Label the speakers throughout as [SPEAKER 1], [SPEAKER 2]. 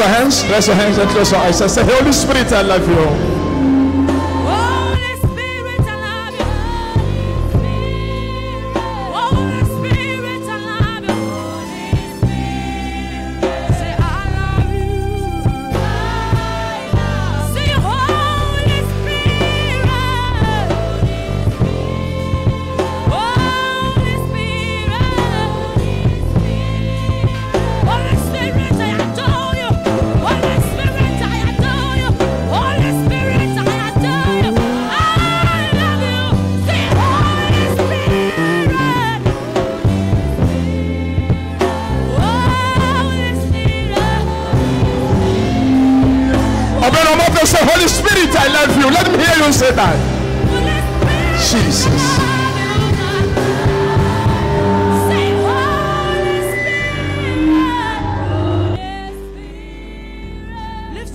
[SPEAKER 1] Your hands, raise your hands, and close your eyes. And say, Holy Spirit, I love you.
[SPEAKER 2] Say
[SPEAKER 1] that. Jesus.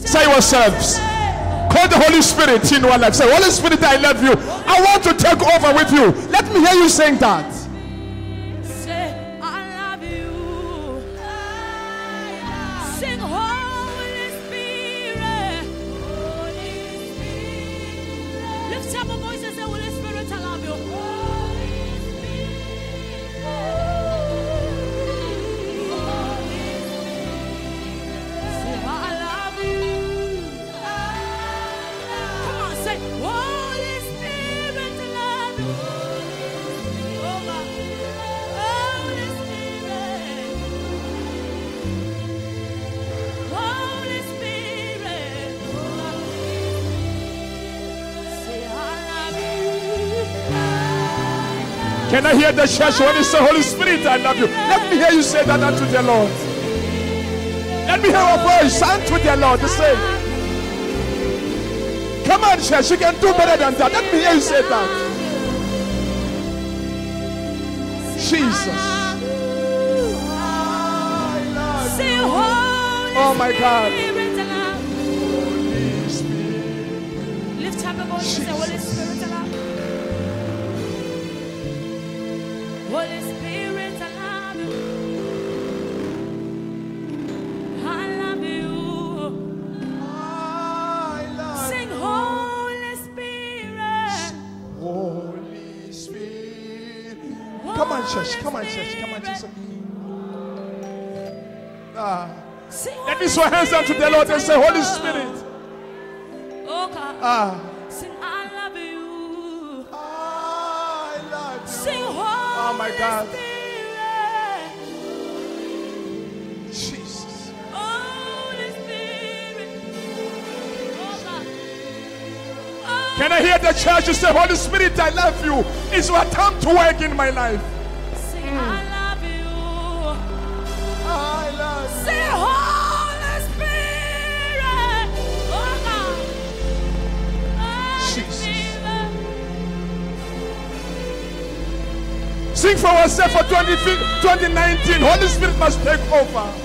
[SPEAKER 2] Say,
[SPEAKER 1] yourselves. Call the Holy Spirit in your life. Say, Holy Spirit, I love you. I want to take over with you. Let me hear you saying that. Can I hear the church when you say, Holy Spirit, I love you? Let me hear you say that unto the Lord. Let me hear your voice unto the Lord. To say, Come on, church, you can do better than that. Let me hear you say that. Jesus. Oh my God.
[SPEAKER 2] Sing,
[SPEAKER 1] your hands up to the Lord and say, Holy Spirit.
[SPEAKER 2] Oh
[SPEAKER 1] Ah.
[SPEAKER 2] Sing, I love you.
[SPEAKER 1] I love you.
[SPEAKER 2] Sing, Holy
[SPEAKER 1] my God. Jesus.
[SPEAKER 2] Oh. Oh,
[SPEAKER 1] Can I hear the church say, Holy Spirit, I love you? It's your time to work in my life.
[SPEAKER 2] Sing
[SPEAKER 1] for ourselves for 20, 2019. Holy Spirit must take over.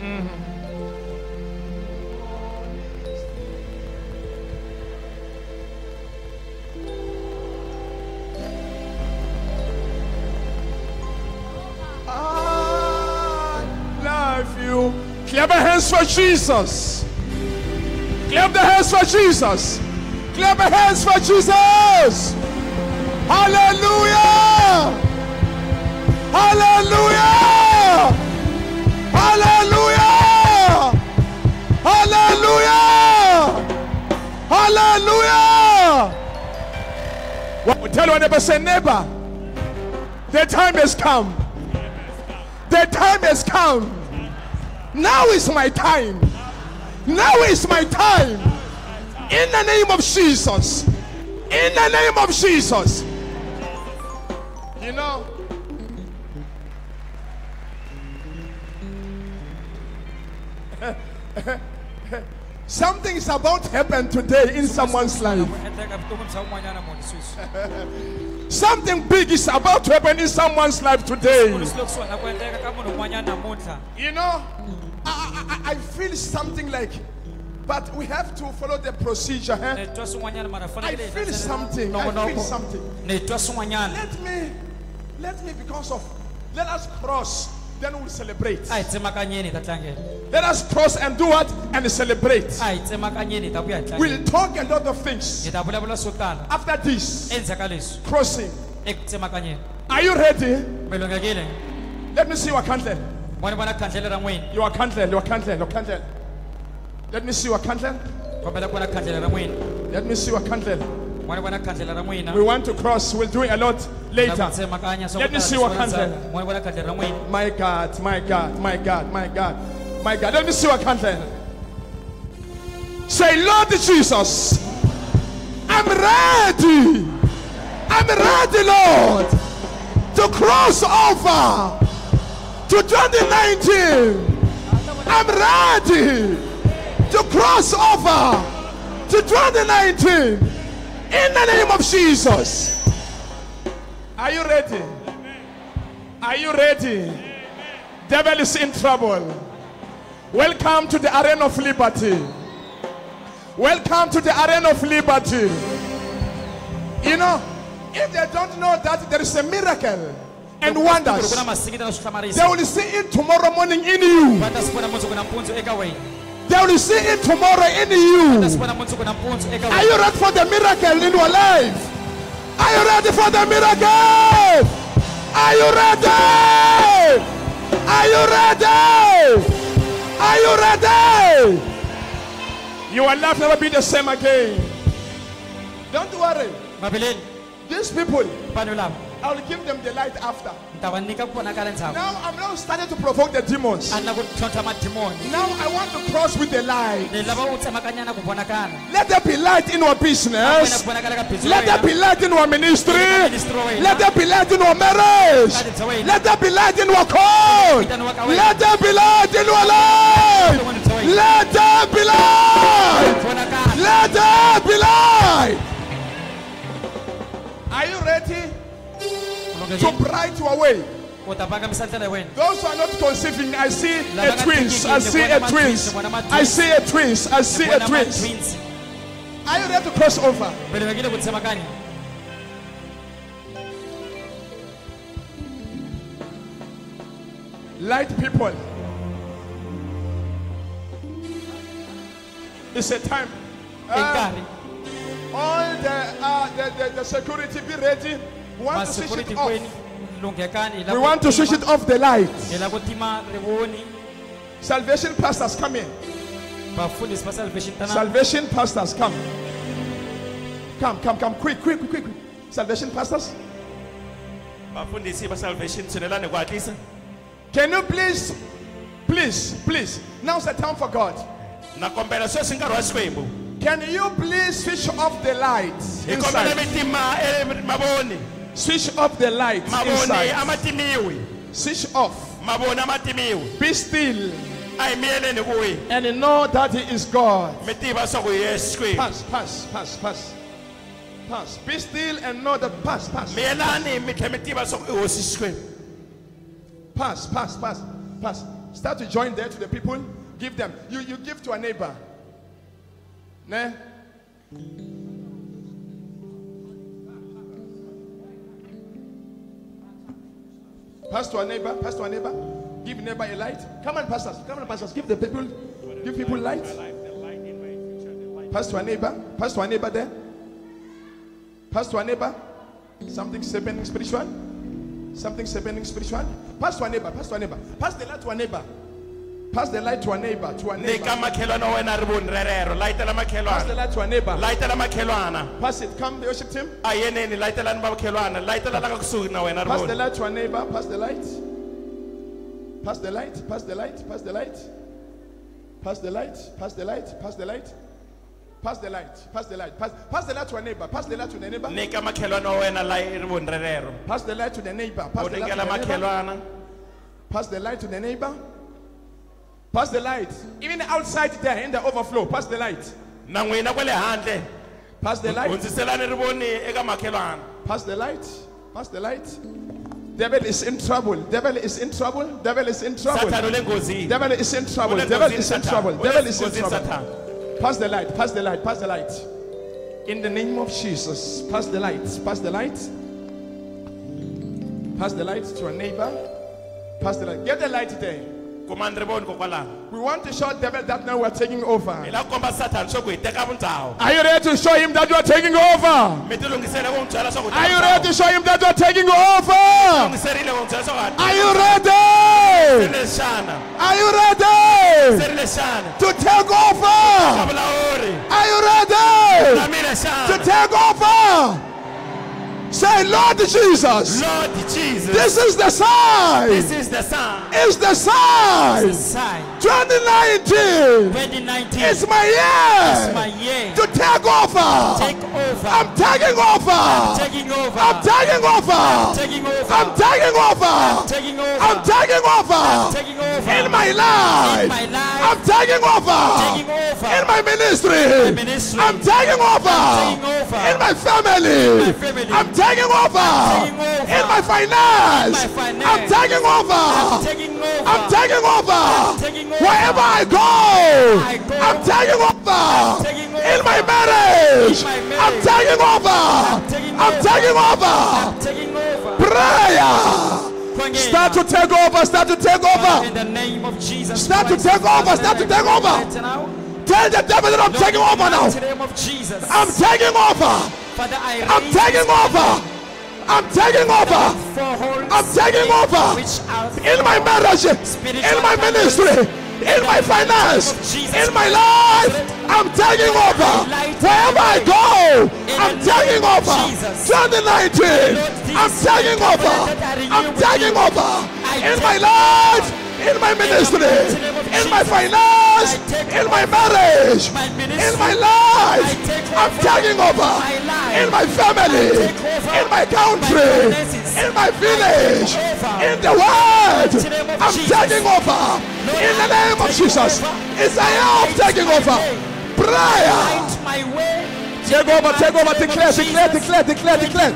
[SPEAKER 1] Mm-hmm. Love you. Clap the hands for Jesus. Clap the hands for Jesus. Clap the hands for Jesus. Hallelujah. Hallelujah. Hallelujah. Hallelujah. Hallelujah. Well, tell your neighbor, say neighbor.
[SPEAKER 2] The time has come. The time has come. Now is my time. Now is my time. In the name of Jesus. In the name of Jesus. You know, something is about to happen today in someone's life. Something big is about to happen in someone's life today. You know, I, I, I- feel something like, but we have to follow the procedure. Eh? I feel something. I feel something. Let me, let me, because of, let us cross, then we'll celebrate.
[SPEAKER 3] a hi tsemakanyeni hi ta tlangela
[SPEAKER 2] Let us cross and do what? And celebrate.
[SPEAKER 3] a hi tsemakanyeni hi ta vuya hi tlangela
[SPEAKER 2] We'll talk a lot of things.
[SPEAKER 3] hi ta vulavula swo tala
[SPEAKER 2] After this,
[SPEAKER 3] endzhaku ka leswi
[SPEAKER 2] crossing. Are you ready? Let me see your candle.
[SPEAKER 3] vona vona khandlele ra n'wina
[SPEAKER 2] Your candle, your candle, your candle. Let me see your candle.
[SPEAKER 3] kombela ku vona khandlele ra n'wina
[SPEAKER 2] Let me see your candle.
[SPEAKER 3] Vona vona khandlele ra n'wina
[SPEAKER 2] We want to cross. We'll do it a lot later. Let me see what
[SPEAKER 3] vona
[SPEAKER 2] khandlele.
[SPEAKER 3] ndzhaku. vona vona khandlele ra n'wina
[SPEAKER 2] My God, my God, my God, my God, my God. Let me see your candle. Say, Lord Jesus, I'm ready. I'm ready, Lord, to cross over to 2019. I'm ready to cross over to 2019 in the name of Jesus. Are you ready? Are you ready? Devil is in trouble. Welcome to the arena of liberty. Welcome to the arena of liberty. You know, if they don't know that there is a miracle and
[SPEAKER 3] Loko
[SPEAKER 2] wonders,
[SPEAKER 3] ku na masikita na
[SPEAKER 2] they will see it tomorrow morning in you.
[SPEAKER 3] Va ta swi vona mundzuku nampundzu eka wena
[SPEAKER 2] They will see it tomorrow in you.
[SPEAKER 3] swi vona mundzuku nampundzu eka
[SPEAKER 2] Are you ready for the miracle in your life? Are you ready for the miracle? Are you ready? Are you ready? Are you ready? Your life never be the same again. Don't worry. These people,
[SPEAKER 3] vanhu lava
[SPEAKER 2] I will give them the light after.
[SPEAKER 3] ni ta va nyika ku vonakala ndzhaku
[SPEAKER 2] Now I'm now starting to provoke the demons.
[SPEAKER 3] a ni la ku tlhontlha madimoni
[SPEAKER 2] Now I want to cross with the light.
[SPEAKER 3] ni lava u tsemakanyana ku vonakala
[SPEAKER 2] Let there be light in our business.
[SPEAKER 3] ku vonakala ka bindzu
[SPEAKER 2] Let there be light in our ministry.
[SPEAKER 3] ministry wa wena.
[SPEAKER 2] Let there be light in our marriage.
[SPEAKER 3] Vukati bya wena.
[SPEAKER 2] Let there be light in our call.
[SPEAKER 3] Vitaniwa ka wena.
[SPEAKER 2] Let there be light in our life.
[SPEAKER 3] Vuton'wini bya wena.
[SPEAKER 2] Let there be light. Let there be light. Are you ready to bright your way?
[SPEAKER 3] u ta pakamisa ndlela ya wena
[SPEAKER 2] Those who are not conceiving, I see a twins. I see a twins.
[SPEAKER 3] ma-twins, ni vona ma-twins.
[SPEAKER 2] I see a twins. I see a twins. Are you ready to cross over?
[SPEAKER 3] velevekile ku tsemakanya
[SPEAKER 2] Light people. It's a time. Uh, all the, uh, the, the the security be ready. We want to switch it off.
[SPEAKER 3] kwenu lunghekani hi
[SPEAKER 2] We want to switch it off the light.
[SPEAKER 3] hi lava ku tima rivoni
[SPEAKER 2] Salvation pastors come here.
[SPEAKER 3] vafundhisi va salvation
[SPEAKER 2] pastors come. Come, come, come, quick, quick, quick, quick. quick. Salvation pastors,
[SPEAKER 4] vafundhisi va salvation tshinelani ku hatlisa
[SPEAKER 2] can you please, please, please? Now's the time for God.
[SPEAKER 4] na kombela sweswi nkarhi wa xikwembu
[SPEAKER 2] Can you please switch off the lights
[SPEAKER 4] hi kombela mi
[SPEAKER 2] inside? Switch off the lights inside. Switch off.
[SPEAKER 4] mavoni a ma timiwi
[SPEAKER 2] Be still
[SPEAKER 4] a hi miyeleni kuyi
[SPEAKER 2] and know that He is God.
[SPEAKER 4] mi tiva swa ku hi yexe xikwembu
[SPEAKER 2] Pass, pass, pass, pass. Pass. Be still and know that pass, pass.
[SPEAKER 4] miyelani mi tlhela mi tiva swa ku i hosi xikwembu
[SPEAKER 2] Pass, pass, pass, pass. Start to join there to the people. Give them. You you give to a neighbor. Ne? Pass to a neighbor. Pass to a neighbor. Give neighbor a light. Come on, pastors. Come on, pastors. Give the people. Give people light. Pass to a neighbor. Pass to a neighbor there. Pass to a neighbor. Something's happening spiritual. Something's happening spiritual. Pass to a neighbor. Pass to a neighbor. Pass the light to a neighbor. Pass the light to a neighbor. To a neighbor.
[SPEAKER 4] makhelwana wa wena ri voni rerero layitela
[SPEAKER 2] Pass the light to a neighbor. Pass it. Come, the worship team.
[SPEAKER 4] a yeneni layitelani va makhelwana layitela laka kusuhi na wena
[SPEAKER 2] Pass the light to a neighbor. Pass the light. Pass the light. Pass the light. Pass the light. Pass the light. Pass the light. Pass the light. Pass the light. Pass the light. Pass, pass the light to a neighbor. Pass the light to the neighbor.
[SPEAKER 4] nyika makhelwana wa wena layi ri voni
[SPEAKER 2] Pass the light to the neighbor. Pass the light to the neighbor. Pass the light to the neighbor. Pass the light. Even outside there in the overflow. Pass the light.
[SPEAKER 4] na n'wina kwale handle
[SPEAKER 2] Pass the light.
[SPEAKER 4] hundziselani ri voni eka makhelwana
[SPEAKER 2] Pass the light. Pass the light. Devil is in trouble. Devil is in trouble. Devil is in trouble.
[SPEAKER 4] sathane u le ngozini
[SPEAKER 2] Devil is in trouble.
[SPEAKER 4] U
[SPEAKER 2] Devil is in
[SPEAKER 4] Satan.
[SPEAKER 2] trouble.
[SPEAKER 4] U le
[SPEAKER 2] Devil is in
[SPEAKER 4] ngozini
[SPEAKER 2] trouble.
[SPEAKER 4] Satan.
[SPEAKER 2] Pass the light. Pass the light. Pass the light. In the name of Jesus. Pass the light. Pass the light. Pass the light to a neighbor. Pass the light. Get the light there. We want to show devil that now we're taking over. Are you ready to show him that you are taking over? Are you ready to show him that you are taking over? Are you ready? Are you ready to take over? Are you ready to take over? Say, Lord Jesus,
[SPEAKER 4] lord jesus
[SPEAKER 2] this is the sign.
[SPEAKER 4] this is the sign
[SPEAKER 2] It's the sign.
[SPEAKER 3] It's the Sign
[SPEAKER 2] 2019
[SPEAKER 3] 2019
[SPEAKER 2] is my
[SPEAKER 3] is my
[SPEAKER 2] year
[SPEAKER 3] year.
[SPEAKER 2] to take over.
[SPEAKER 3] Take over.
[SPEAKER 2] I'm taking over.
[SPEAKER 3] I'm taking over.
[SPEAKER 2] I'm taking over.
[SPEAKER 3] taking over.
[SPEAKER 2] I'm taking over.
[SPEAKER 3] taking over.
[SPEAKER 2] I'm taking over.
[SPEAKER 3] taking over.
[SPEAKER 2] In my life.
[SPEAKER 3] In my life.
[SPEAKER 2] I'm taking over.
[SPEAKER 3] taking over.
[SPEAKER 2] In my ministry.
[SPEAKER 3] In My ministry.
[SPEAKER 2] I'm taking over.
[SPEAKER 3] taking over.
[SPEAKER 2] In my family.
[SPEAKER 3] In my family.
[SPEAKER 2] I'm taking over.
[SPEAKER 3] taking over.
[SPEAKER 2] In my finance.
[SPEAKER 3] In my finance.
[SPEAKER 2] I'm taking over.
[SPEAKER 3] I'm taking over.
[SPEAKER 2] I'm taking over.
[SPEAKER 3] taking over.
[SPEAKER 2] Wherever I go,
[SPEAKER 3] I go.
[SPEAKER 2] I'm taking over.
[SPEAKER 3] taking over.
[SPEAKER 2] In my marriage,
[SPEAKER 3] In.
[SPEAKER 2] I'm taking over. I'm taking over. Prayer. Start to take over. Start to take
[SPEAKER 3] In
[SPEAKER 2] over.
[SPEAKER 3] the name of Jesus.
[SPEAKER 2] Start to take over, start to take over. Tell the devil that I'm taking over now.
[SPEAKER 3] mighty name of Jesus.
[SPEAKER 2] I'm taking over. I'm taking over. I'm taking over. I'm taking over. In my marriage, in my ministry, in my finance, in my life, I'm taking over. Wherever I go, I'm taking over. 2019, I'm taking over. I'm taking over. In my life, in my ministry, in my finance, in my marriage, in my life, I'm taking over. In my family, in my country, in my village, in the world, I'm taking over. In the name of Jesus, it's I am taking over. Prayer.
[SPEAKER 3] Light my way.
[SPEAKER 2] Take over, take over, declare, declare, declare, declare, declare.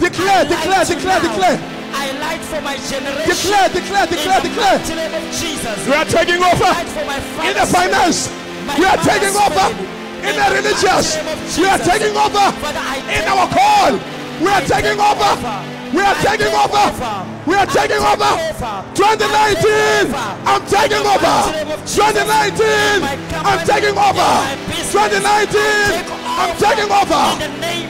[SPEAKER 2] Declare, declare, declare, declare.
[SPEAKER 3] I light for my generation.
[SPEAKER 2] Declare, declare, declare, declare.
[SPEAKER 3] name of Jesus.
[SPEAKER 2] We are taking over
[SPEAKER 3] for my
[SPEAKER 2] in the finance. We are taking over in the religious. We are taking over in our call. We are taking over. We are taking over. We are taking over. 2019. I'm taking over. 2019. I'm taking over. 2019. I'm taking over.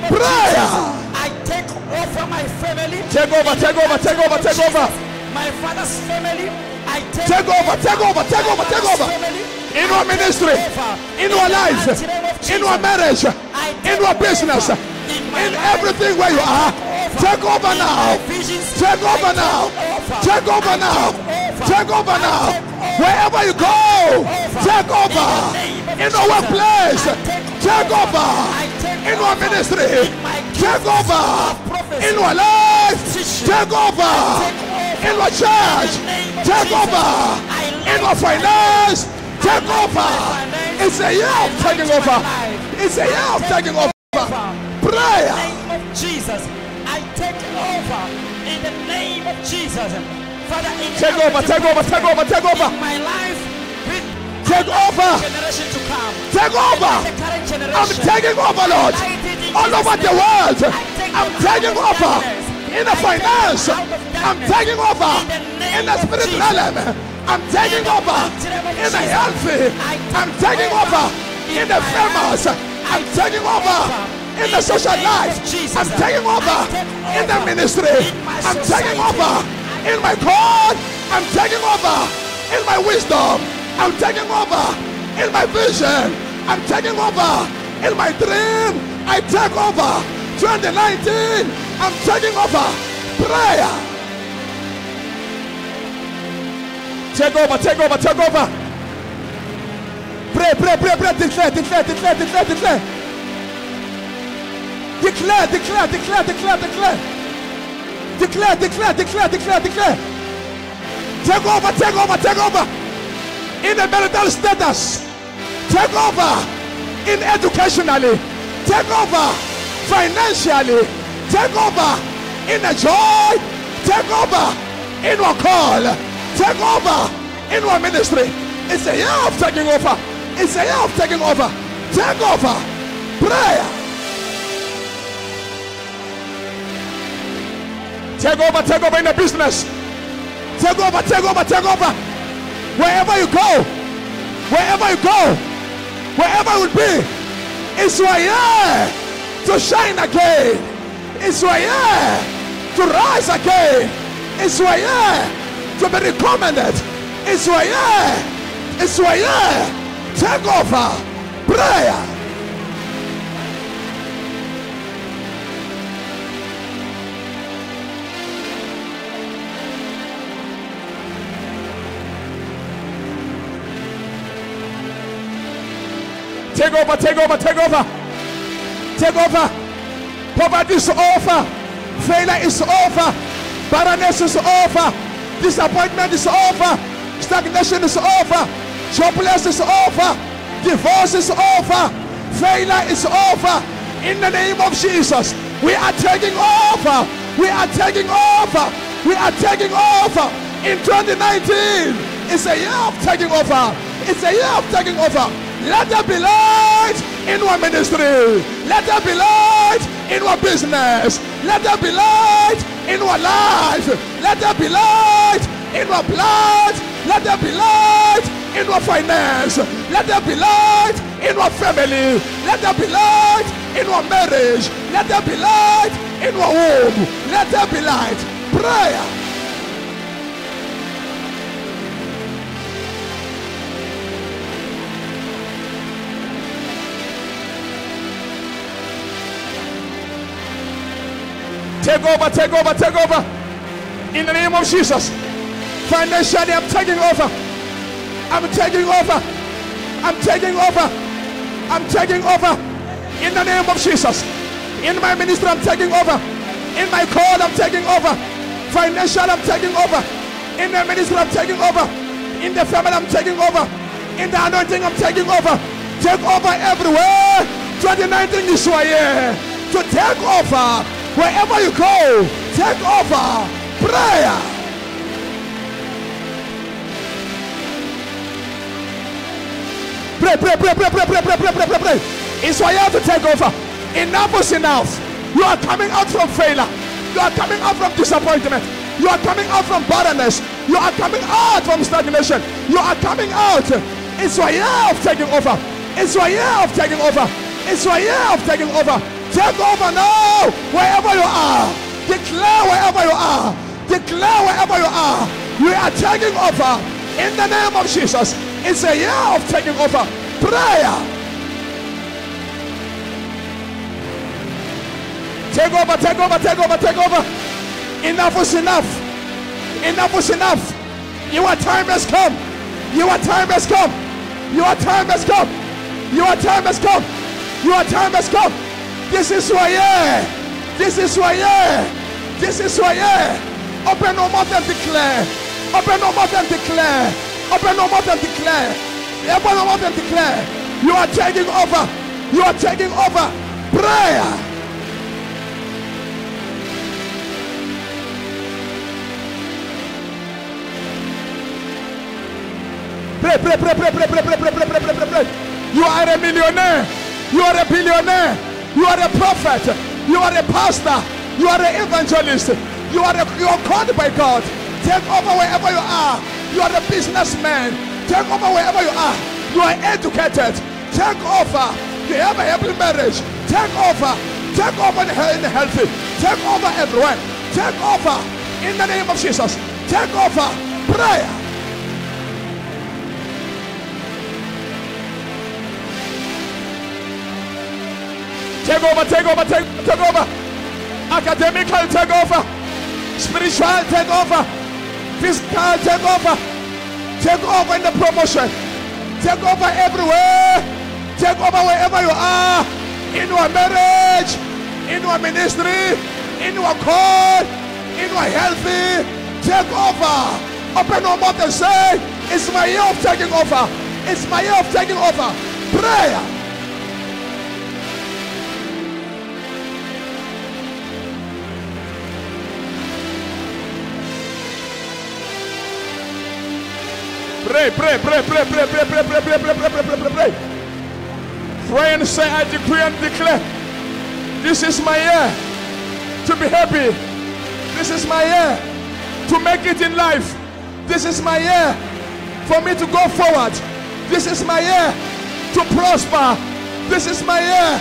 [SPEAKER 2] Prayer.
[SPEAKER 3] I take over my family.
[SPEAKER 2] Take over. Take over. Take over. Take over.
[SPEAKER 3] My father's family. I take
[SPEAKER 2] over. Take over. Take over. Take over in
[SPEAKER 3] your
[SPEAKER 2] ministry, in
[SPEAKER 3] your
[SPEAKER 2] life, in
[SPEAKER 3] your
[SPEAKER 2] marriage, in your business,
[SPEAKER 3] in
[SPEAKER 2] everything where you are. Take over now. Take over now. Take over now. Take over now. Wherever you go, take over.
[SPEAKER 3] In your
[SPEAKER 2] workplace,
[SPEAKER 3] take over.
[SPEAKER 2] In
[SPEAKER 3] your
[SPEAKER 2] ministry, take over. In your life, take over. In your church, take over. In
[SPEAKER 3] your
[SPEAKER 2] finance, take over. It's a year of taking over. It's a year of taking over. Prayer.
[SPEAKER 3] Jesus, I take over in the name of Jesus. Father,
[SPEAKER 2] take over, take over, take over, take over.
[SPEAKER 3] my life.
[SPEAKER 2] Take over. Take over. I'm taking over, Lord. All over the world. I'm taking over. In the finance. I'm taking over.
[SPEAKER 3] In the
[SPEAKER 2] spirit realm. I'm taking over. In the healthy. I'm taking
[SPEAKER 3] over. In
[SPEAKER 2] the famous. I'm taking over. In the social life. I'm taking over. In the ministry. I'm taking over. In my court. I'm taking over. in my wisdom. I'm taking over in my vision. I'm taking over in my dream. I take over 2019. I'm taking over prayer. Take over, take over, take over. Pray, pray, pray, pray. Declare, declare, declare, declare, declare. Declare, declare, declare, declare, declare. Declare, declare, declare, declare, declare. Take over, take over, take over. In the marital status. Take over. In educationally. Take over. Financially. Take over. In the joy. Take over. In our call. Take over. In our ministry. It's a year of taking over. It's a year of taking over. Take over. Prayer. Take over, take over in the business. Take over, take over, take over. Wherever you go, wherever you go, wherever you will be, it's your year to shine again. It's your year to rise again. It's your year to be recommended. It's your. Take over. Prayer. Take over, take over, take over. Take over. Poverty is over. Failure is over. Barrenness is over. Disappointment is over. Stagnation is over. Jobless is over. Divorce is over. Failure is over. In the name of Jesus, we are taking over. We are taking over. We are taking over. In 2019, it's a year of taking over. It's a year of taking over. Let there be light in our ministry. Let there be light in our business. Let there be light in our life. Let there be light in our blood. Let there be light in our finance. Let there be light in our family. Let there be light in our marriage. Let there be light in our home. Let there be light. Prayer. Take over, take over, take over. In the name of Jesus. Financially, I'm taking over. I'm taking over. I'm taking over. I'm taking over. In the name of Jesus. In my ministry, I'm taking over. In my call, I'm taking over. Financial, I'm taking over. In the ministry, I'm taking over. In the family, I'm taking over. In the anointing, I'm taking over. Take over everywhere. 2019 is your year to take over wherever you go. Take over. Prayer. Pray, pray, pray, pray, pray, pray, pray, pray, pray, pray, pray. It's your year to take over. Enough is enough. You are coming out from failure. You are coming out from disappointment. You are coming out from barrenness. You are coming out from stagnation. You are coming out. It's your year of taking over. It's your year of taking over. It's your year of taking over. Take over now, wherever you are. Declare wherever you are. Declare wherever you are. We are taking over in the name of Jesus. It's a year of taking over. Prayer. Take over, take over, take over, take over. Enough is enough. Enough is enough. Your time has come. Your time has come. Your time has come. Your time has come. Your time has come. This is your year. This is your year. This is your year. Open your mouth and declare. Open your mouth and declare. Open your mouth and declare. Open your mouth and declare. You are taking over. You are taking over. Prayer. Pray, pray, pray, pray, pray, pray, pray, pray, pray, pray, pray, pray. You are a millionaire. You are a billionaire. You are a prophet. You are a pastor. You are an evangelist. You are, the, you are called by God. Take over wherever you are. You are a businessman. Take over wherever you are. You are educated. Take over. You have a happy marriage. Take over. Take over in the healthy. Take over everywhere. Take over in the name of Jesus. Take over prayer. Take over, take over, take, take over. Academically, take over. Spiritual take over. Physical take over. Take over in the promotion. Take over everywhere. Take over wherever you are. In your marriage, in your ministry, in your call, in your healthy. Take over. Open your mouth and say, It's my year of taking over. It's my year of taking over. Prayer. Pray, pray, pray, pray, pray, pray, pray, pray, pray, pray, pray, pray, pray, pray, pray. And say, I decree and declare, this is my year to be happy. This is my year to make it in life. This is my year for me to go forward. This is my year to prosper. This is my year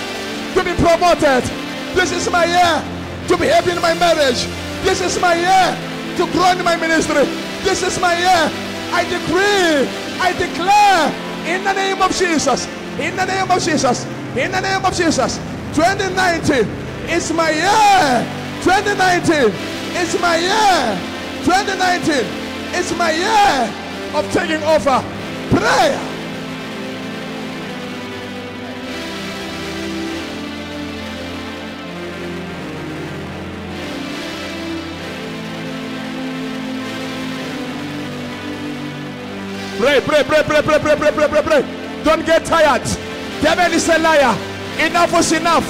[SPEAKER 2] to be promoted. This is my year to be happy in my marriage. This is my year to grow in my ministry. This is my year. I decree, I declare in the name of Jesus, in the name of Jesus, in the name of Jesus. 2019 is my year. 2019 is my year. 2019 is my year of taking over. Prayer. Pray, pray, pray, pray, pray, pray, pray, pray, pray, pray. Don't get tired. Devil is a liar. Enough is enough.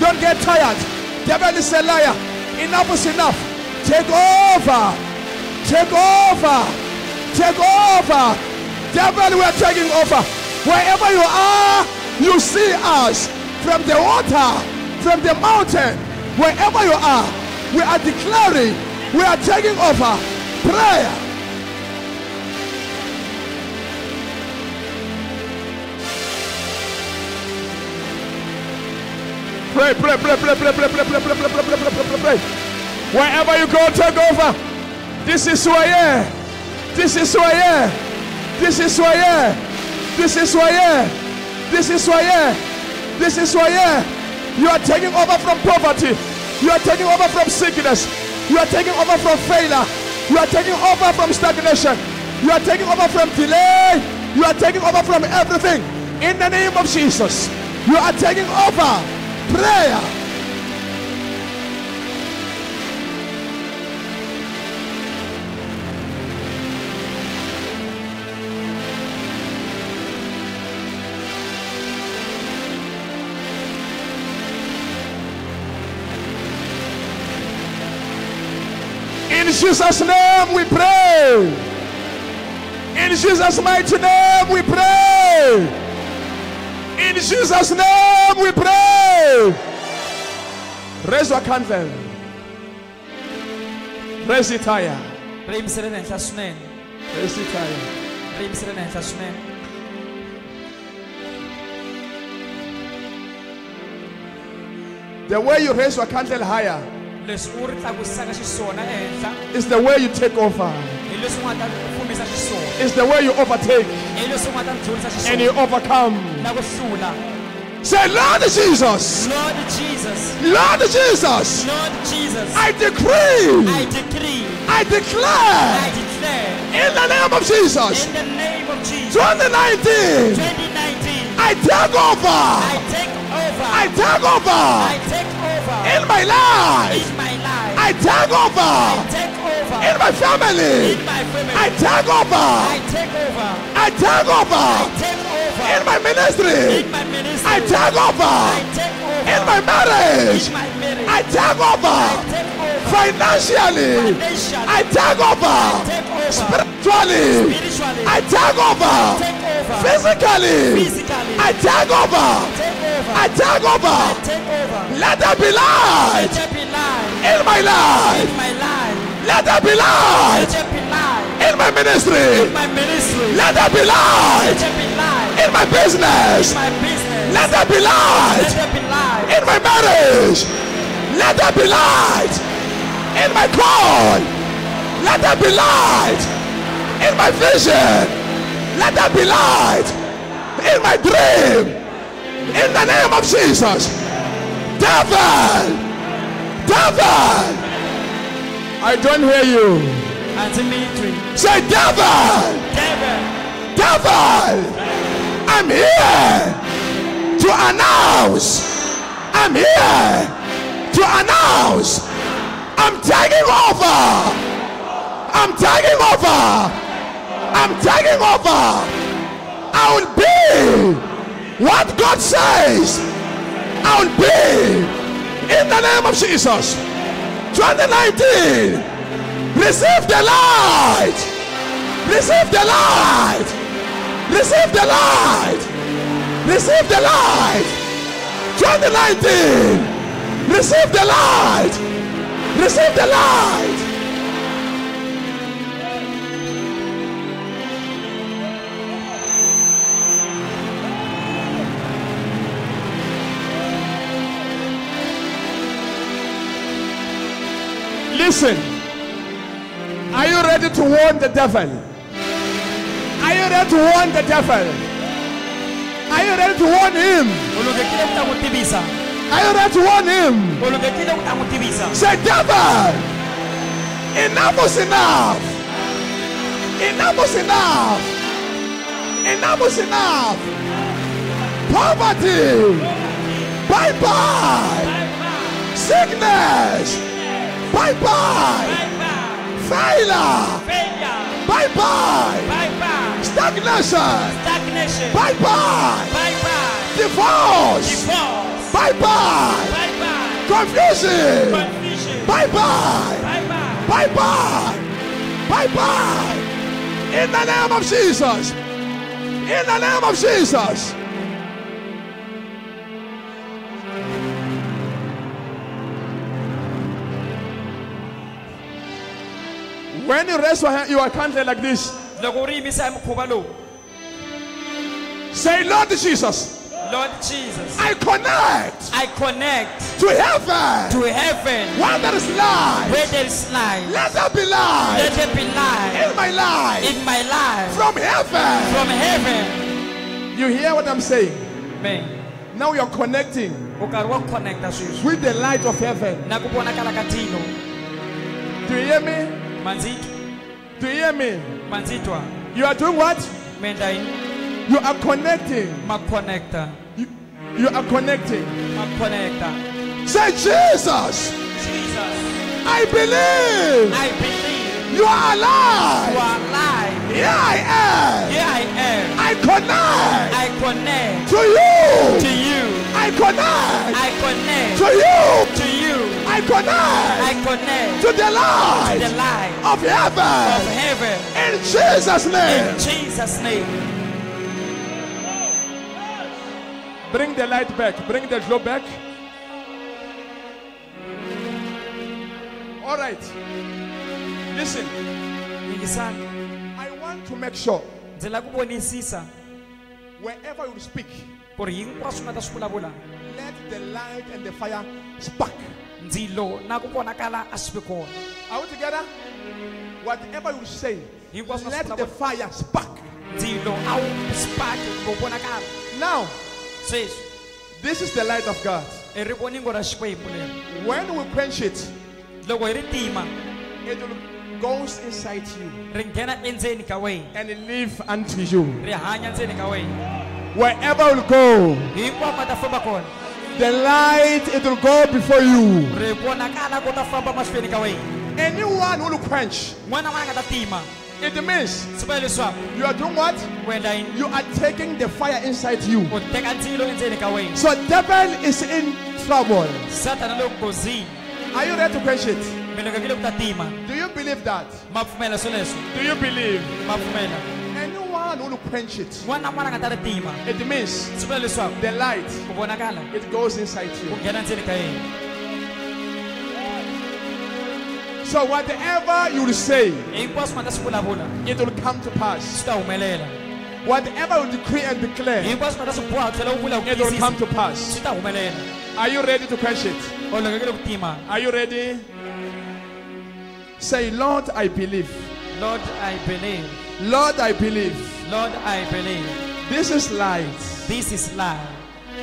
[SPEAKER 2] Don't get tired. Devil is a liar. Enough is enough. Take over. Take over. Take over. Devil, we are taking over. Wherever you are, you see us from the water, from the mountain. Wherever you are, we are declaring, we are taking over. Prayer. Pray, pray, pray, pray, pray, pray, pray, pray, pray, pray, pray, pray, pray, pray, pray. Wherever you go, take over. This is who I am. This is who I am. This is who I am. This is who I am. This is who I am. This is who I am. You are taking over from poverty. You are taking over from sickness. You are taking over from failure. You are taking over from stagnation. You are taking over from delay. You are taking over from everything. In the name of Jesus. You are taking over. Prayer. In Jesus' name we pray. In Jesus' mighty name we pray. In Jesus' name we pray. Raise your candle. Raise it higher.
[SPEAKER 3] ri yimisele henhla swinene
[SPEAKER 2] Raise it higher.
[SPEAKER 3] ri yimisele henhla swinene
[SPEAKER 2] The way you raise your candle higher
[SPEAKER 3] leswi u ri tlakusisaka xiswona ehenhla
[SPEAKER 2] is the way you take over.
[SPEAKER 3] hi leswi u nga ta fumisa xiswona.
[SPEAKER 2] It's the way you overtake.
[SPEAKER 3] Hi leswi u nga ta ndlulisa
[SPEAKER 2] and you overcome.
[SPEAKER 3] na ku hlula.
[SPEAKER 2] Say, Lord Jesus,
[SPEAKER 3] lord jesus.
[SPEAKER 2] Lord Jesus,
[SPEAKER 3] lord jesus.
[SPEAKER 2] I decree,
[SPEAKER 3] i decree.
[SPEAKER 2] I
[SPEAKER 3] i
[SPEAKER 2] declare.
[SPEAKER 3] Declare
[SPEAKER 2] in the name of Jesus,
[SPEAKER 3] in the name of jesus.
[SPEAKER 2] 2019,
[SPEAKER 3] 2019
[SPEAKER 2] I take over.
[SPEAKER 3] i take over.
[SPEAKER 2] I take over.
[SPEAKER 3] I take over.
[SPEAKER 2] In my life.
[SPEAKER 3] in my life
[SPEAKER 2] I take over
[SPEAKER 3] I take over
[SPEAKER 2] in my family.
[SPEAKER 3] in my family
[SPEAKER 2] I take over.
[SPEAKER 3] I take over
[SPEAKER 2] I take over
[SPEAKER 3] I take over
[SPEAKER 2] in my ministry.
[SPEAKER 3] in my ministry
[SPEAKER 2] I take over
[SPEAKER 3] I take over
[SPEAKER 2] in my marriage.
[SPEAKER 3] in my marriage
[SPEAKER 2] I take over
[SPEAKER 3] I take over
[SPEAKER 2] financially.
[SPEAKER 3] financially
[SPEAKER 2] I take over
[SPEAKER 3] take over
[SPEAKER 2] spiritually.
[SPEAKER 3] spiritually
[SPEAKER 2] I take over
[SPEAKER 3] take over
[SPEAKER 2] physically.
[SPEAKER 3] physically
[SPEAKER 2] I take over.
[SPEAKER 3] take over
[SPEAKER 2] I take over.
[SPEAKER 3] take over
[SPEAKER 2] Let there be light
[SPEAKER 3] let there be light
[SPEAKER 2] in my life.
[SPEAKER 3] in my life
[SPEAKER 2] Let there be
[SPEAKER 3] let
[SPEAKER 2] light
[SPEAKER 3] there be light
[SPEAKER 2] in my ministry.
[SPEAKER 3] in my ministry
[SPEAKER 2] Let there be
[SPEAKER 3] let
[SPEAKER 2] light
[SPEAKER 3] there be light
[SPEAKER 2] in my business.
[SPEAKER 3] in my business
[SPEAKER 2] Let there be
[SPEAKER 3] let
[SPEAKER 2] light
[SPEAKER 3] there be light
[SPEAKER 2] in my marriage. Let there be light in my call. Let there be light in my vision. Let there be light in my dream. In the name of Jesus. Devil! Devil! I don't hear you. Say, Devil!
[SPEAKER 3] Devil.
[SPEAKER 2] Devil! I'm here to announce. I'm here to announce. I'm taking over. I'm taking over. I'm taking over. I will be what God says. I will be in the name of Jesus. 2019. Receive the light. Receive the light. Receive the light. Receive the light. 2019. Receive the light. Receive the light. Listen. Are you ready to warn the devil? Are you ready to warn the devil? Are you ready to warn him?
[SPEAKER 3] ulungekile ku ta n'wi tivisa
[SPEAKER 2] Are you ready to warn him?
[SPEAKER 3] ulungekile ku ta n'wi tivisa
[SPEAKER 2] Say, devil, enough is enough. Enough is enough. Enough is enough. Poverty. Bye bye. Sickness. Bye bye. Failure. Bye bye. Stagnation.
[SPEAKER 3] stagnation
[SPEAKER 2] Bye bye. Divorce.
[SPEAKER 3] divorce
[SPEAKER 2] Bye bye. Confusion.
[SPEAKER 3] confusion
[SPEAKER 2] Bye bye.
[SPEAKER 3] bye bye
[SPEAKER 2] Bye bye. Bye bye. In the name of Jesus. In the name of Jesus. When you raise your hand, your country like this.
[SPEAKER 3] loko u ri yimisa hi mukhuva lowu
[SPEAKER 2] Say, Lord Jesus,
[SPEAKER 3] lord jesus
[SPEAKER 2] I connect
[SPEAKER 3] i connect
[SPEAKER 2] to heaven.
[SPEAKER 3] to heaven
[SPEAKER 2] Where there is light.
[SPEAKER 3] where there is light
[SPEAKER 2] Let there be light
[SPEAKER 3] let there be light
[SPEAKER 2] in my life.
[SPEAKER 3] in my life
[SPEAKER 2] From heaven.
[SPEAKER 3] from heaven
[SPEAKER 2] You hear what I'm saying?
[SPEAKER 3] man
[SPEAKER 2] Now you're connecting
[SPEAKER 3] u karhi wa connecta sweswi
[SPEAKER 2] with the light of heaven.
[SPEAKER 3] na ku vonakala
[SPEAKER 2] Do you hear me?
[SPEAKER 3] Mandzitwa
[SPEAKER 2] Do you hear me?
[SPEAKER 3] mandzitwa
[SPEAKER 2] You are doing what?
[SPEAKER 3] yini
[SPEAKER 2] You are connecting.
[SPEAKER 3] ma connector.
[SPEAKER 2] You, you are connecting.
[SPEAKER 3] ma connector.
[SPEAKER 2] Say, Jesus,
[SPEAKER 3] jesus
[SPEAKER 2] I believe
[SPEAKER 3] i believe
[SPEAKER 2] you are alive.
[SPEAKER 3] you are alive
[SPEAKER 2] Here I am.
[SPEAKER 3] here i am
[SPEAKER 2] I connect
[SPEAKER 3] i connect
[SPEAKER 2] to you.
[SPEAKER 3] to you
[SPEAKER 2] I connect
[SPEAKER 3] i connect
[SPEAKER 2] to you.
[SPEAKER 3] To you
[SPEAKER 2] I connect
[SPEAKER 3] i connect
[SPEAKER 2] to the light
[SPEAKER 3] the light
[SPEAKER 2] of heaven.
[SPEAKER 3] of heaven
[SPEAKER 2] In Jesus' name.
[SPEAKER 3] in jesus name
[SPEAKER 2] Bring the light back. Bring the glow back. All right. Listen,
[SPEAKER 3] yingisani
[SPEAKER 2] I want to make sure
[SPEAKER 3] ndzi lava ku vonisisa
[SPEAKER 2] wherever you speak,
[SPEAKER 3] ku ri hinkwaswo nga ta
[SPEAKER 2] let the light and the fire spark.
[SPEAKER 3] Ndzilo na ku vonakala a vi kona
[SPEAKER 2] Are we together? Whatever you say,
[SPEAKER 3] hinkwaswo nga
[SPEAKER 2] let the fire spark.
[SPEAKER 3] ndzilo a wu sparki ku vonakala
[SPEAKER 2] Now,
[SPEAKER 3] sweswi
[SPEAKER 2] this is the light of God.
[SPEAKER 3] i rivoningo ra xikwembu leri
[SPEAKER 2] When we quench it,
[SPEAKER 3] loko hi ri tima
[SPEAKER 2] it will goes inside you
[SPEAKER 3] ri nghena endzeni ka wena
[SPEAKER 2] and live unto you.
[SPEAKER 3] ri hanya ndzeni ka
[SPEAKER 2] Wherever you go,
[SPEAKER 3] hinkwako ma ta famba kona
[SPEAKER 2] the light it will go before you.
[SPEAKER 3] ri vonakala ku ta famba mahlweni ka wena
[SPEAKER 2] Anyone who will quench,
[SPEAKER 3] n'wana n'wana nga ta tima
[SPEAKER 2] it means you are doing what?
[SPEAKER 3] ku endla yini
[SPEAKER 2] You are taking the fire inside you.
[SPEAKER 3] u teka ndzilo endzeni ka wena
[SPEAKER 2] So devil is in trouble.
[SPEAKER 3] satana lo nghozini
[SPEAKER 2] Are you ready to quench it?
[SPEAKER 3] mi lunghekile ku ta tima
[SPEAKER 2] Do you believe that?
[SPEAKER 3] ma pfumela swoleswo
[SPEAKER 2] Do you believe? Anyone who will quench it,
[SPEAKER 3] n'wana na n'wana nga ta ri tima
[SPEAKER 2] it means
[SPEAKER 3] swi vula leswaku
[SPEAKER 2] the light it goes inside you.
[SPEAKER 3] nghena ndzeni ka yena
[SPEAKER 2] So whatever you say,
[SPEAKER 3] hinkwaswo nga ta swi vulavula
[SPEAKER 2] it will come to pass.
[SPEAKER 3] swi ta humelela
[SPEAKER 2] Whatever you decree and declare,
[SPEAKER 3] hinkwaswo nga ta swi boha u tlhela u vula ku
[SPEAKER 2] it will come to pass.
[SPEAKER 3] swi ta humelela
[SPEAKER 2] Are you ready to quench it?
[SPEAKER 3] u lunghekile ku tima
[SPEAKER 2] Are you ready? Say, Lord, I believe.
[SPEAKER 3] lord i believe
[SPEAKER 2] Lord, I believe.
[SPEAKER 3] Lord i believe
[SPEAKER 2] This is light
[SPEAKER 3] this is light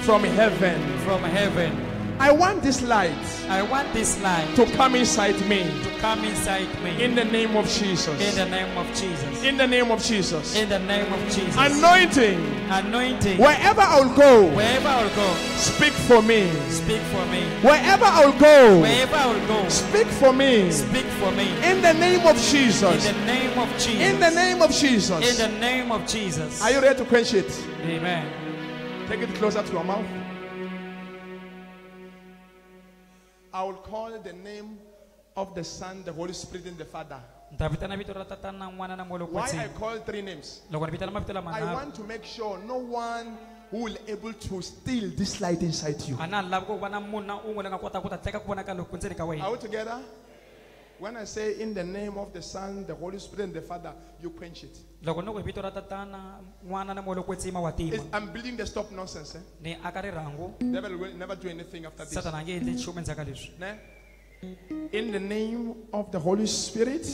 [SPEAKER 2] from heaven.
[SPEAKER 3] from heaven
[SPEAKER 2] I want this light
[SPEAKER 3] I want this light
[SPEAKER 2] to come inside me.
[SPEAKER 3] to come inside me.
[SPEAKER 2] In the name of Jesus.
[SPEAKER 3] In the name of Jesus.
[SPEAKER 2] In the name of Jesus.
[SPEAKER 3] In the name of Jesus.
[SPEAKER 2] Anointing.
[SPEAKER 3] Anointing.
[SPEAKER 2] Wherever I'll go,
[SPEAKER 3] Wherever I will go,
[SPEAKER 2] speak for me.
[SPEAKER 3] speak for me.
[SPEAKER 2] Wherever I'll go,
[SPEAKER 3] Wherever I will go,
[SPEAKER 2] speak for me.
[SPEAKER 3] speak for me.
[SPEAKER 2] In the name of Jesus.
[SPEAKER 3] In the name of Jesus.
[SPEAKER 2] In the name of Jesus.
[SPEAKER 3] In the name of Jesus.
[SPEAKER 2] Are you ready to quench it?
[SPEAKER 3] Amen.
[SPEAKER 2] Take it closer to your mouth. I will call the name of the Son, the Holy Spirit, and the Father.
[SPEAKER 3] Nta vitana vito ra tatana n'wana na moya
[SPEAKER 2] Why I call three names?
[SPEAKER 3] loko ni vitana mavito lama
[SPEAKER 2] I want to make sure no one who will able to steal this light inside you.
[SPEAKER 3] a na ni lavi ku va na munhu na un'we loyi nga kotaka ku ta teka ku vonaka loku ndzeni ka
[SPEAKER 2] Are we together? When I say in the name of the Son, the Holy Spirit, and the Father, you quench it.
[SPEAKER 3] loko ni ku hi vito ra tatana n'wana na moya lo kwetsima wa tima
[SPEAKER 2] It's, I'm building the stop nonsense. Eh?
[SPEAKER 3] ni aka rirhangu
[SPEAKER 2] Devil will never do anything after this.
[SPEAKER 3] satana a nge endli nchumu endzhaku ka leswi
[SPEAKER 2] Ne? In the name of the Holy Spirit,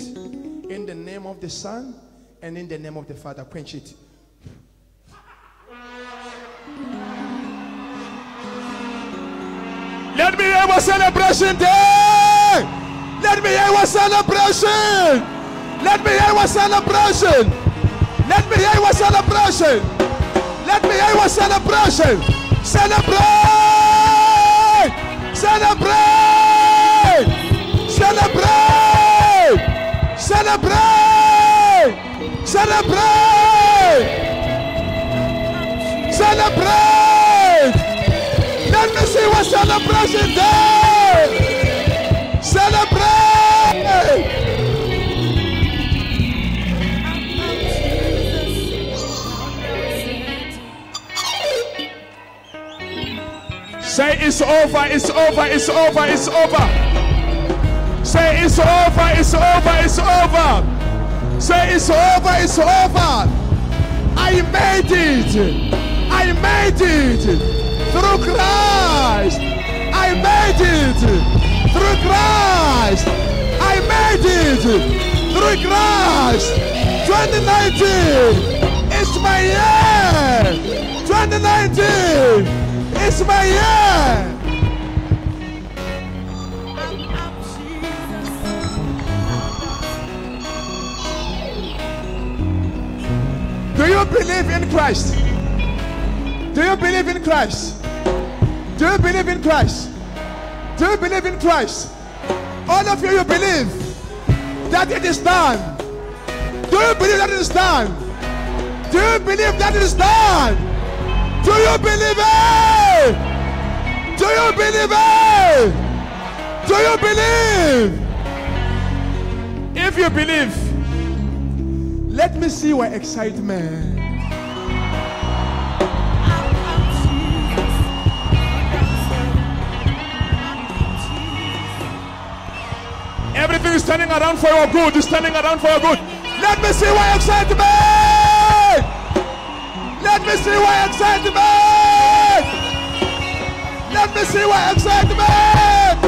[SPEAKER 2] in the name of the Son, and in the name of the Father, quench it. Let me have a celebration day. Let me have a celebration. Let me have a celebration. Let me have a celebration. Let me have a celebration. Celebrate. Celebrate. Celebrate. Celebrate. Celebrate. Celebrate. Let me see what celebration day. Celebrate. Say it's over, it's over, it's over, it's over. Say it's over, it's over, it's over. Say it's over, it's over. I made it. I made it through Christ. I made it through Christ. I made it through Christ. 2019 is my year. 2019 is my year. Do you believe in Christ? Do you believe in Christ? Do you believe in Christ? Do you believe in Christ? All of you, you believe that it is done. Do you believe that it is done? Do you believe that it is done? Do you believe it? Do you believe it? Do you believe? If you believe, let me see your excitement. Everything is turning around for your good. It's turning around for your good. Let me see your excitement. Let me see your excitement. Let me see your excitement.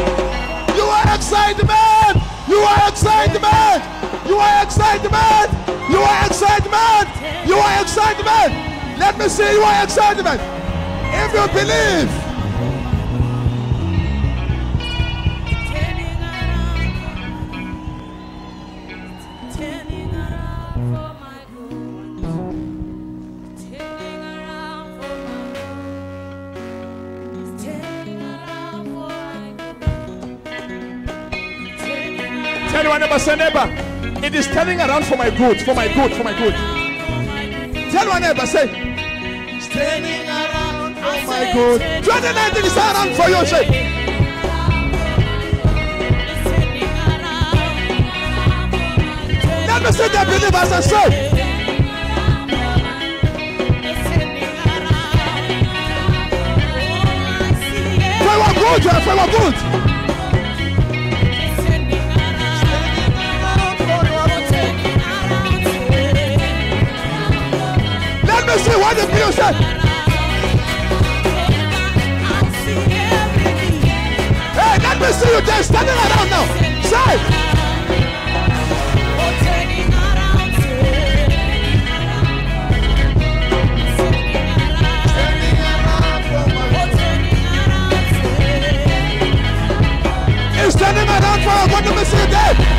[SPEAKER 2] You are excitement. You are excitement. You are excitement. You are excitement. You are excitement. Let me see your excitement. If you believe, your neighbor, it is turning around for my good, for my good, for my good.
[SPEAKER 1] my.
[SPEAKER 2] Tell one neighbor, say, it's turning around for my good. 2019 is around for you, say. Let me see the believers and say, for your good, for your good. see what the music? Hey, let me see you just standing around now. Say.
[SPEAKER 1] Standing around for what do we see there?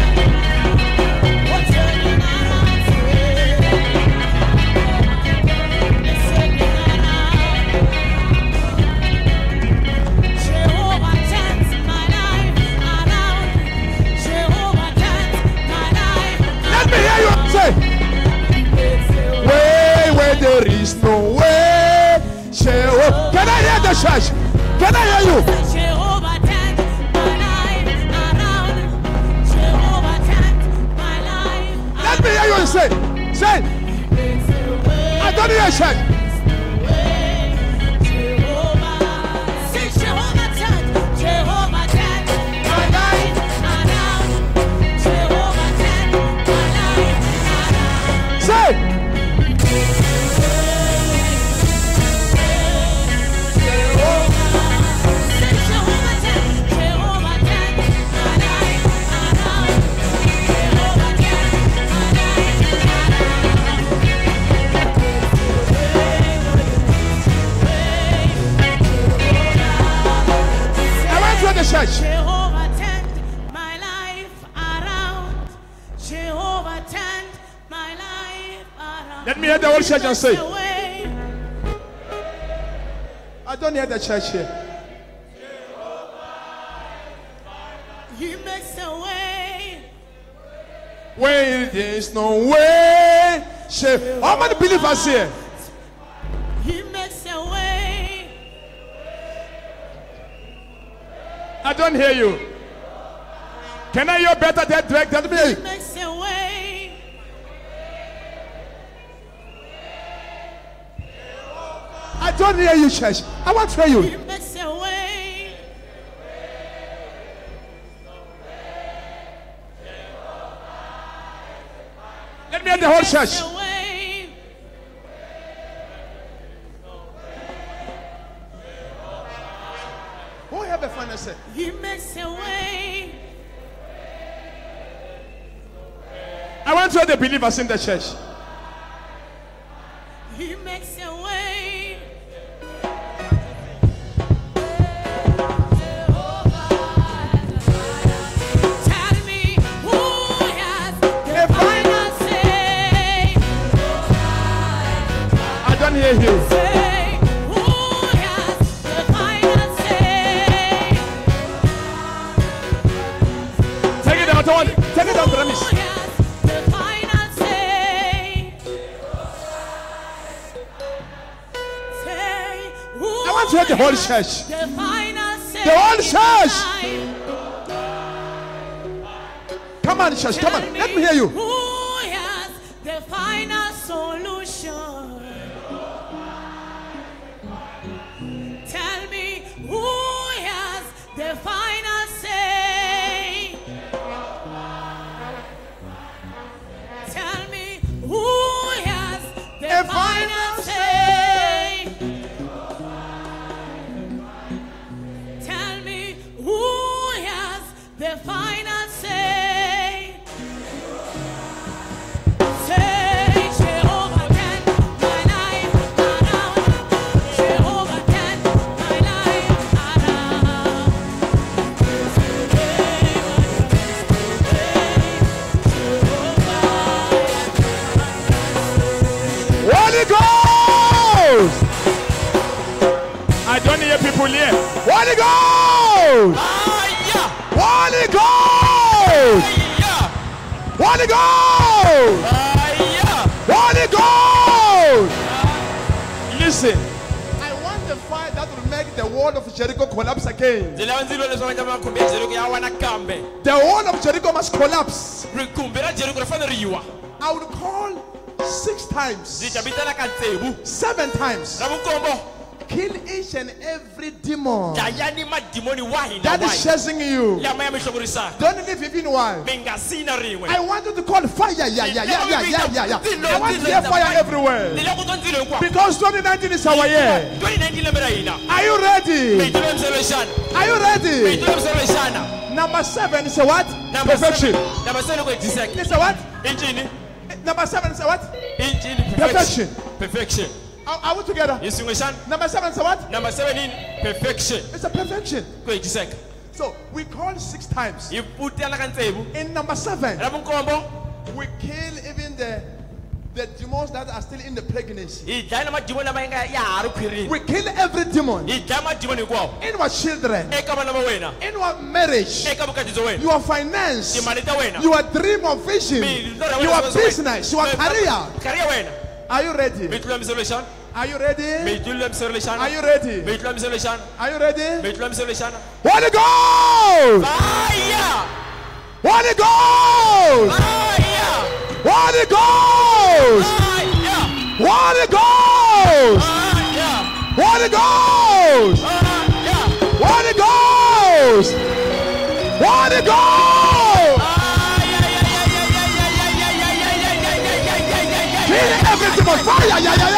[SPEAKER 1] Hear the whole church and say, I don't hear the church here.
[SPEAKER 2] He makes a way.
[SPEAKER 1] Where there is no way. Say, how many believers here?
[SPEAKER 2] He makes a way.
[SPEAKER 1] I don't hear you. Can I hear better that direct? Let me don't hear you, church. I want to hear
[SPEAKER 2] He
[SPEAKER 1] you.
[SPEAKER 2] makes a way.
[SPEAKER 1] Let me hear the whole church. Who have a say?
[SPEAKER 2] He makes a way.
[SPEAKER 1] I want to hear the believers in the church.
[SPEAKER 2] He makes
[SPEAKER 1] to hear the whole church.
[SPEAKER 2] The.
[SPEAKER 1] The whole church. Come on, church. Come on. Let me hear you. Ghost. Holy Ghost. Holy Ghost. Listen. I want the fire that will make the wall of Jericho collapse again.
[SPEAKER 4] ndzi lava ndzi lwa leswaku ndza makhumbi ya jeriko ya wa nakambe
[SPEAKER 1] The wall of Jericho must collapse.
[SPEAKER 4] rikhumbi ra jeriko ri fanele ri yiwa
[SPEAKER 1] I will call six times,
[SPEAKER 4] ta vitana ka
[SPEAKER 1] seven times. Kill each and every demon
[SPEAKER 4] dlayani madimoni wahi na
[SPEAKER 1] that is chasing you.
[SPEAKER 4] lama ya mi hlovurisaka
[SPEAKER 1] Don't leave even while.
[SPEAKER 4] mi nga sina rin'we
[SPEAKER 1] I want you to call fire. Yeah, yeah, yeah, yeah, yeah, yeah, yeah. I want to hear fire everywhere.
[SPEAKER 4] lava ku twa ndzilo hinkwawo
[SPEAKER 1] Because 2019 is our year.
[SPEAKER 4] 2019 lembe ra hina
[SPEAKER 1] Are you ready?
[SPEAKER 4] mi tilo emiselo xana
[SPEAKER 1] Are you ready?
[SPEAKER 4] tilo emiselo xana
[SPEAKER 1] Number seven is a what?
[SPEAKER 4] Number
[SPEAKER 1] Perfection.
[SPEAKER 4] seven- number seven
[SPEAKER 1] It's a what?
[SPEAKER 4] i ncini
[SPEAKER 1] Number seven is a what?
[SPEAKER 4] i ncini
[SPEAKER 1] Perfection.
[SPEAKER 4] perfection
[SPEAKER 1] are, are we together? Number seven is what?
[SPEAKER 4] Number seven in perfection.
[SPEAKER 1] It's a perfection.
[SPEAKER 2] So we call six times. In number seven, we kill even the the demons that are still in the pregnancy. We kill every demon. In our children. In our marriage. Your finance. Your dream of vision. Your business. Your career. Are you ready? Are you ready? Are you ready? Are you ready? Holy Ghost!
[SPEAKER 4] Fire!
[SPEAKER 2] Holy Ghost!
[SPEAKER 4] Fire!
[SPEAKER 2] Holy Ghost!
[SPEAKER 4] Fire!
[SPEAKER 2] Holy Ghost!
[SPEAKER 4] Fire!
[SPEAKER 2] Holy Ghost!
[SPEAKER 4] Fire!
[SPEAKER 2] Holy Ghost! Holy Ghost! Yeah! Yeah! Yeah! Yeah! Yeah, yeah, yeah.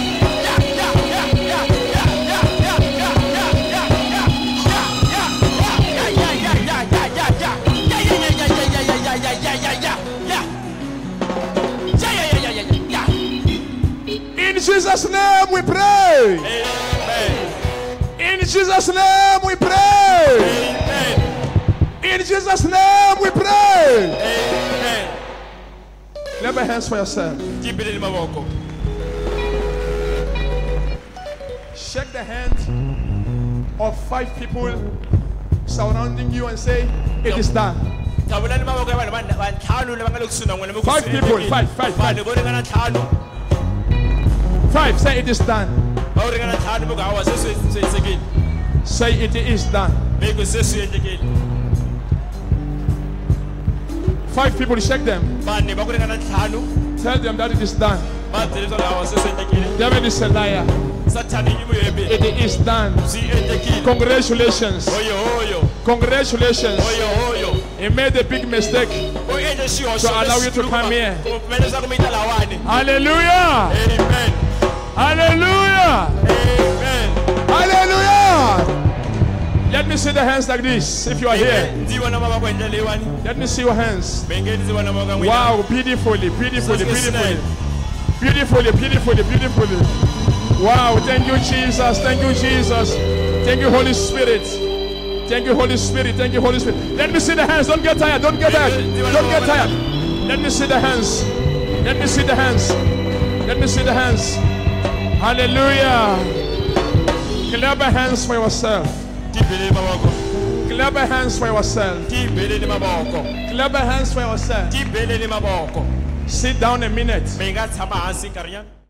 [SPEAKER 2] Jesus' name we pray. Amen. In Jesus' name we pray. Amen. In Jesus' name we pray. Amen. Clap your hands for yourself. Shake the hands of five people surrounding you and say, It is done. Five people, five, five, five. Five, say it is done. Say it is done. Five people, shake them. Tell them that it is done. Devil is a liar. It is done. Congratulations. Congratulations. He made a big mistake to allow you to come here. Hallelujah.
[SPEAKER 4] Amen.
[SPEAKER 2] Hallelujah.
[SPEAKER 4] amen
[SPEAKER 2] Hallelujah. Let me see the hands like this if you are here.
[SPEAKER 4] ndzi vona mavoko hi ndlela leyiwani
[SPEAKER 2] Let me see your hands.
[SPEAKER 4] mi nge ndzi vona mavoko ya n'wina
[SPEAKER 2] Wow, beautifully, beautifully, beautifully. Beautifully, beautifully, beautifully. Wow, thank you, Jesus. Thank you, Jesus. Thank you, Holy Spirit. Thank you, Holy Spirit. Thank you, Holy Spirit. Let me see the hands. Don't get tired. Don't get tired. Don't get tired. Let me see the hands. Let me see the hands. Let me see the hands. Hallelujah. Clap your hands for yourself. Clap your hands for yourself. Clap your hands for yourself. Sit down a minute.